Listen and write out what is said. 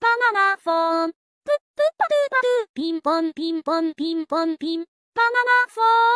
バナナフォン。プップッパドゥパドゥ、ピンポンピンポンピンポンピン。バナナフォン。